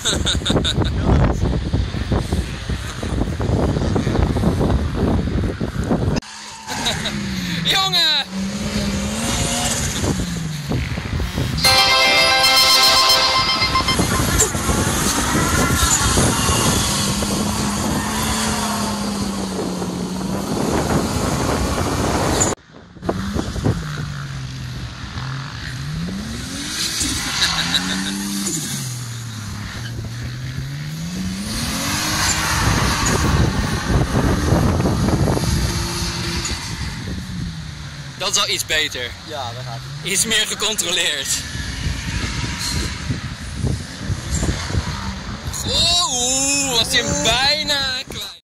Junge! Ha ha ha. Dat is al iets beter. Ja, daar gaat hij. Iets meer gecontroleerd. Oeh, was hij hem bijna.